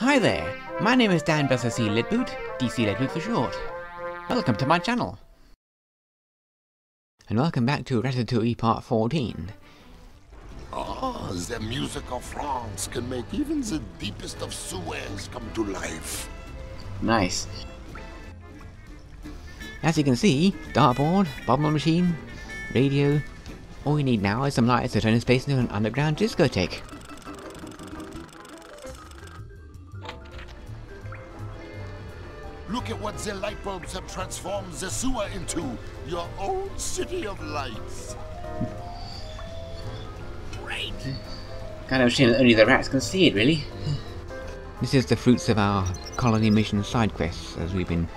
Hi there, my name is Danbuster C. Leadboot, DC Leadboot for short. Welcome to my channel. And welcome back to Ratatouille Part 14. Ah, the music of France can make even the deepest of sewers come to life. Nice. As you can see, dartboard, bubble machine, radio. All you need now is some lights to turn this place into an underground discotheque. Look at what the light bulbs have transformed the sewer into. Your own city of lights. Great! Kind of a shame that only the rats can see it, really. This is the fruits of our colony mission side quests, as we've been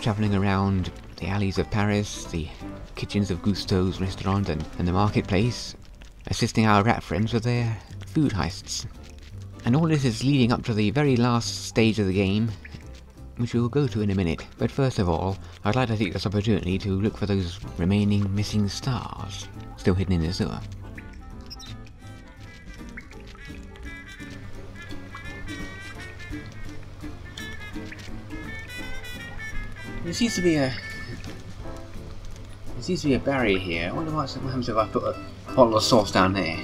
travelling around the alleys of Paris, the kitchens of Gusteau's restaurant, and, and the marketplace, assisting our rat friends with their food heists. And all this is leading up to the very last stage of the game, which we will go to in a minute. But first of all, I'd like to take this opportunity to look for those remaining missing stars, still hidden in the sewer. There seems to be a... There seems to be a barrier here. I wonder what happens if I put a bottle of sauce down there.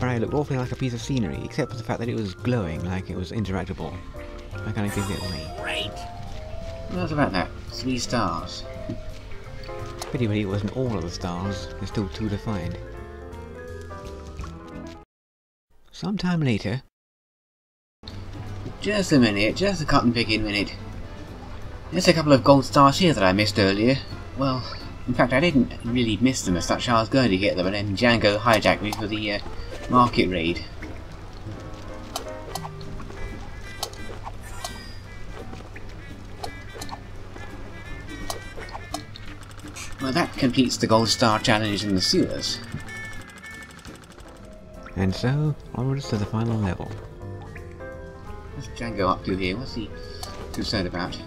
Barrier looked awfully like a piece of scenery, except for the fact that it was glowing like it was interactable. I kind of give it away. Great! What about that? Three stars. Pity really it wasn't all of the stars. There's still two to find. Sometime later. Just a minute, just a cotton picking minute. There's a couple of gold stars here that I missed earlier. Well, in fact I didn't really miss them as such, I was going to get them and then Django hijacked me for the uh, market raid. Well, that completes the Gold Star Challenge in the sewers. And so, onwards to the final level. What's Django up to here? What's he concerned about?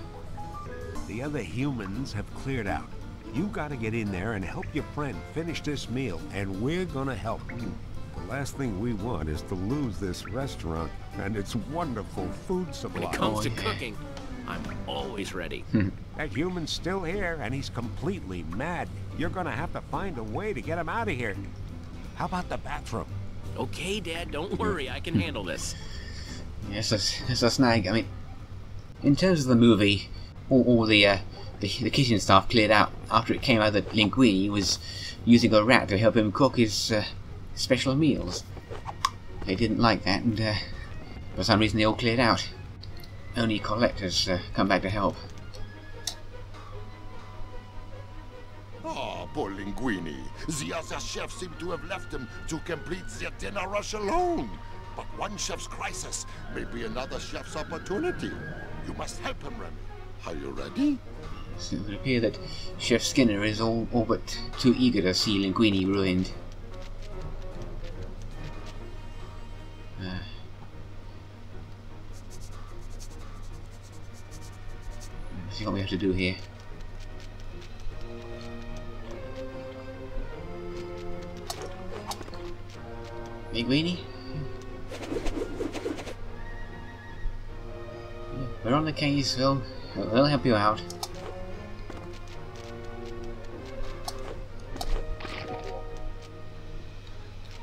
The other humans have cleared out. You gotta get in there and help your friend finish this meal, and we're gonna help you. The last thing we want is to lose this restaurant and its wonderful food supply. When it comes Oh, to cooking, I'm always ready. That human's still here, and he's completely mad. You're gonna have to find a way to get him out of here. How about the bathroom? okay, Dad, don't worry. I can handle this. Yes, that's, that's a snag. I mean, in terms of the movie, all, all the, uh, the the kitchen staff cleared out after it came out that Linguini was using a rat to help him cook his uh, special meals. They didn't like that, and uh, for some reason they all cleared out. Only collectors uh, come back to help. Ah, poor Linguini. The other chefs seem to have left him to complete their dinner rush alone. But one chef's crisis may be another chef's opportunity. You must help him, Remy. Are you ready? So it would appear that Chef Skinner is all, all but too eager to see Linguini ruined. See what we have to do here. Yeah, We're on the case, Will. We'll help you out.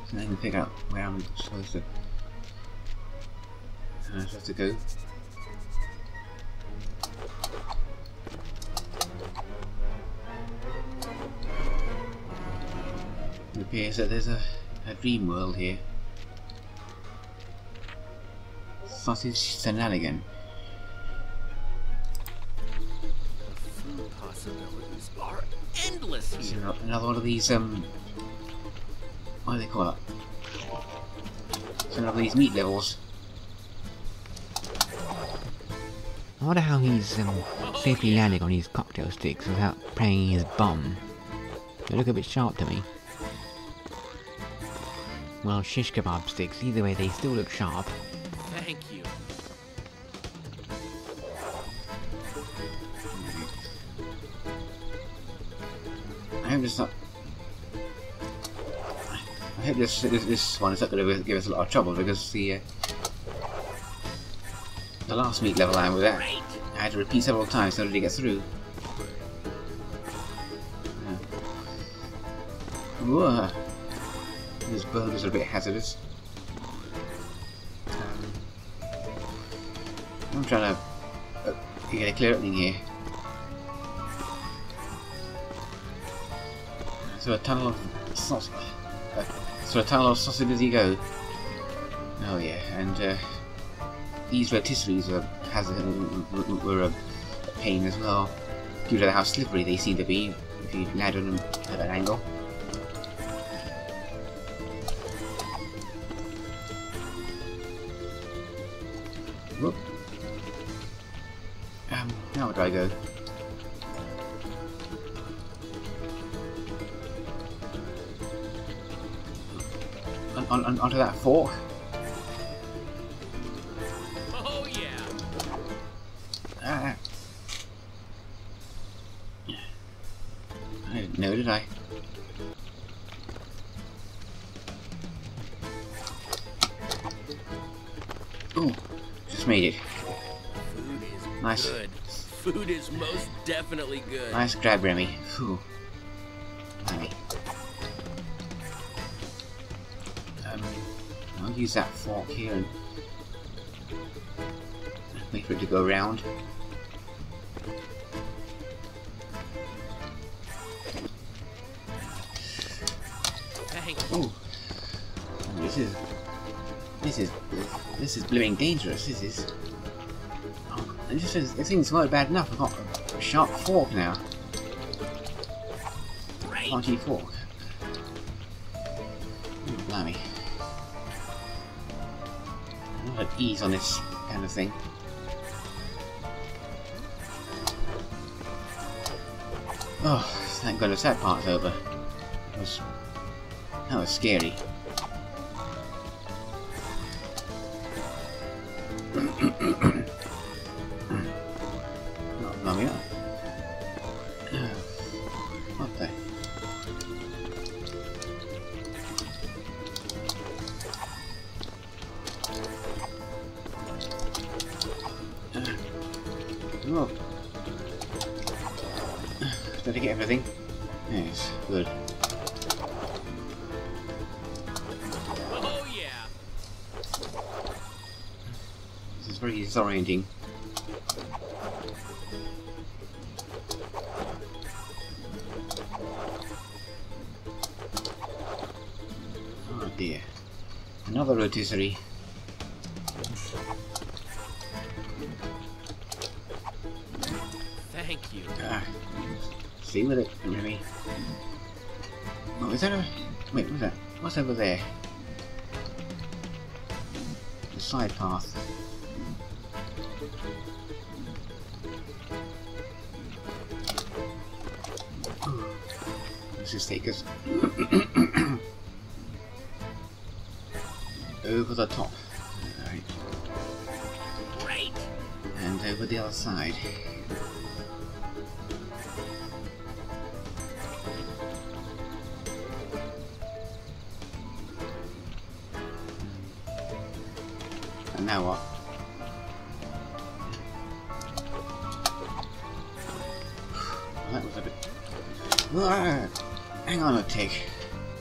So I can pick out where I'm supposed to. I'm supposed to go. It appears that there's a, a dream world here. Sausage Shenanigan. Food possibilities are endless It's here. ano- another one of these, um. What do they call it? It's another of these meat levels. I wonder how he's um, safely landing on these cocktail sticks without praying his bum. They look a bit sharp to me. Well, shish kebab sticks, either way, they still look sharp. Thank you. I hope it's not. I hope this this, this one is not going to give us a lot of trouble because the uh, the last meat level I am with that Great. I had to repeat several times in order to get through. Yeah. Whoa. Those boulders are a bit hazardous. Um, I'm trying to uh, get a clear opening here. So a tunnel of sausage. Uh, so a tunnel of sausages you go. Oh yeah, and uh, these rotisseries were, hazard, were a pain as well, due to how slippery they seem to be if you land on them at an angle. That fork? Oh yeah. Ah. I didn't know, did I? Ooh, just made it. Food is Nice. good. Food is most definitely good. Nice grab, Remy. Phew. Use that fork here and wait for it to go around. Ooh. This is this is this is blooming dangerous. This is. Oh, this is this thing's not bad enough. I've got a sharp fork now. Great. Punchy fork. Ease on this kind of thing. Oh, thank goodness that part's over. That was that was scary. Oh. Did I get everything? Yes, good. Oh yeah. This is very disorienting. Oh dear. Another rotisserie. Thank you. Ah, see with it, Remy. Oh, is that a... Wait, what's that? What's over there? The side path. Let's just take us over the top. Alright. Great. And over the other side. Now what? Well, that was a bit... Hang on a tick.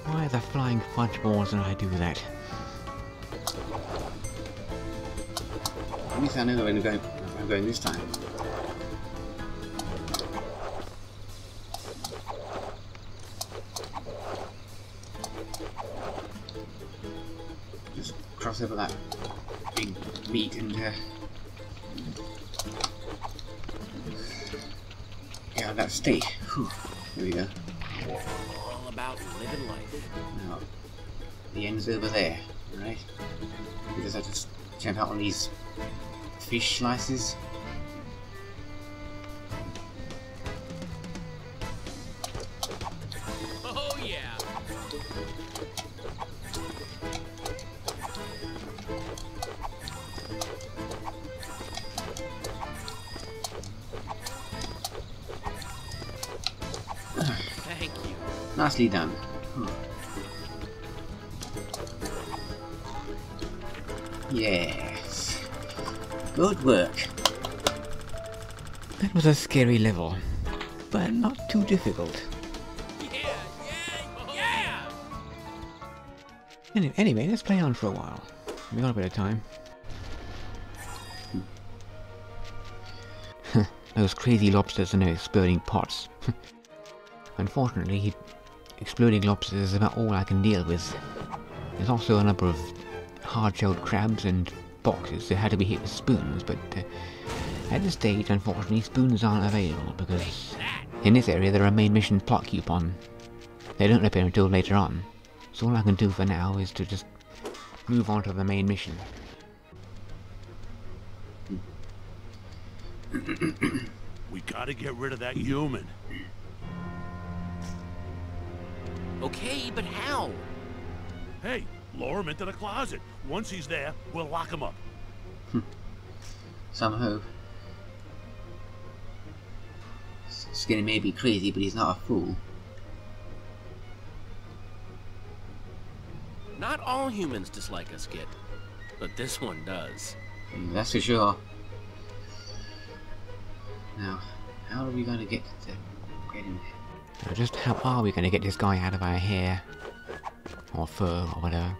Why the flying fudge balls did I do that? At least I know where I'm going, I'm going this time. Just cross over that meat and uh, get out of that steak. Whew. There we go. All about living life. Now, the end's over there, right? We just have to jump out on these fish slices. Nicely done. Yes. Good work. That was a scary level, but not too difficult. Yeah, yeah, yeah! Any- Anyway, let's play on for a while. We got a bit of time. Those crazy lobsters and their exploding pots. Unfortunately, exploding lobsters is about all I can deal with. There's also a number of hard-shelled crabs and boxes that had to be hit with spoons, but uh, at this stage, unfortunately, spoons aren't available because in this area there are main mission plot coupon. They don't appear until later on, so all I can do for now is to just move on to the main mission. We gotta get rid of that human. Okay, but how? Hey, lower him into the closet. Once he's there, we'll lock him up. Some hope. Skinner may be crazy, but he's not a fool. Not all humans dislike us, Kit. But this one does. Mm, That's for sure. Now, how are we going to get to get him? Just how are we going to get this guy out of our hair? Or fur, or whatever?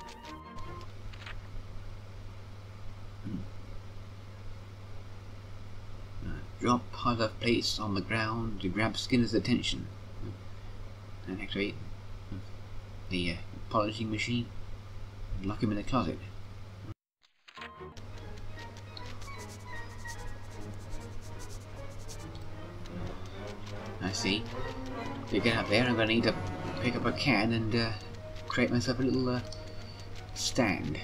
Drop pile of plates on the ground to grab Skinner's attention. And activate the uh, polishing machine. Lock him in the closet. To get up there, I'm going to need to pick up a can and uh, create myself a little uh, stand.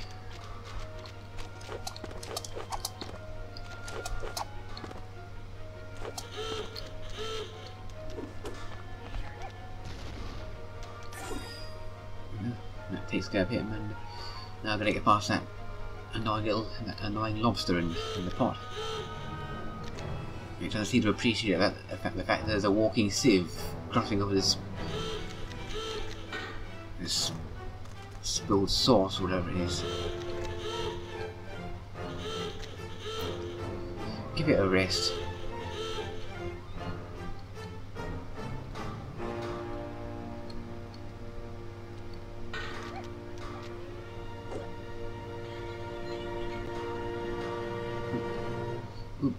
That takes care of him, and now I'm going to get past that annoying little, annoying lobster in, in the pot. It doesn't seem to appreciate that, the fact that there's a walking sieve crossing over this this spilled sauce, whatever it is. Give it a rest.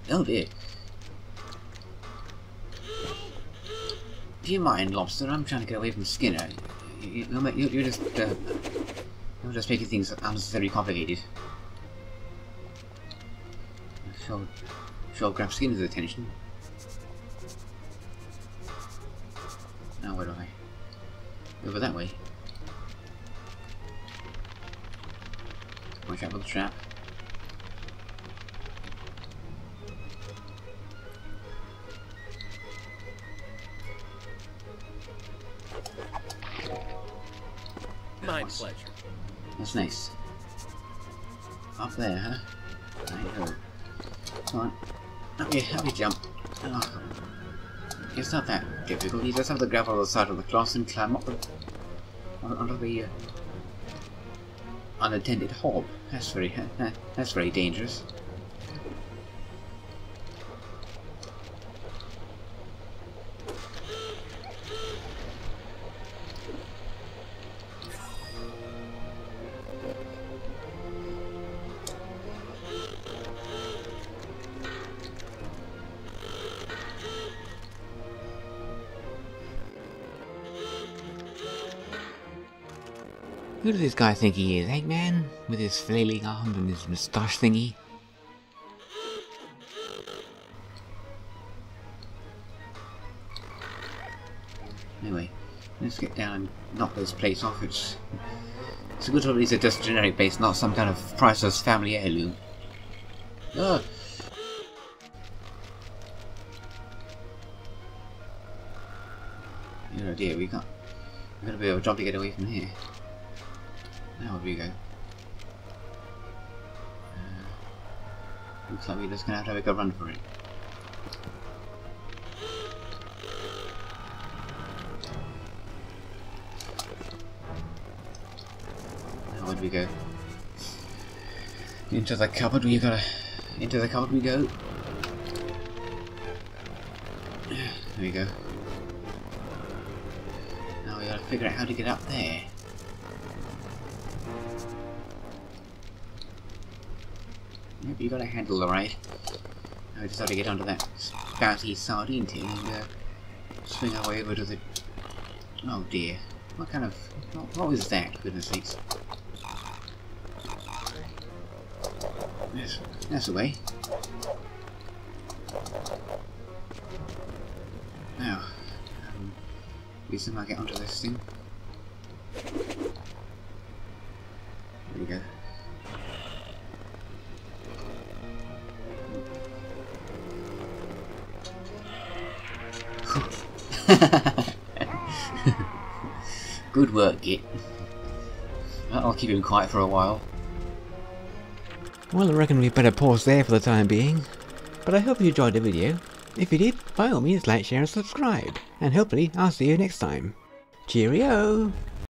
Oh dear. Do you mind, lobster? I'm trying to get away from Skinner. You, you, you, you're just, uh, you're just making things unnecessarily complicated. Shall, shall grab Skinner's attention. Now where do I? Over that way. Watch out for the trap. It's not that difficult. You just have to grab on the side of the cross and climb up onto the uh, unattended hob. That's very, that's very dangerous. Who does this guy think he is, eh, Eggman? With his flailing arms and his moustache thingy? Anyway, let's get down and knock this place off. It's it's a good to at least a just generic base, not some kind of priceless family heirloom. Ugh. Oh dear, we got we're gonna be able to jump to get away from here. Now where do we go? Uh, looks like we're just gonna have to have a run for it. Now where do we go? Into the cupboard we gotta... Into the cupboard we go. There we go. Now we gotta figure out how to get up there. Yep, you got a handle alright. We just have to get onto that spouty sardine tin and uh, swing our way over to the... Oh dear. What kind of... What, what was that, goodness sakes? Yes, that's the way. Now, um, least I get onto this thing. Good work, Git. I'll keep him quiet for a while. Well, I reckon we'd better pause there for the time being. But I hope you enjoyed the video. If you did, by all means like, share and subscribe. And hopefully I'll see you next time. Cheerio!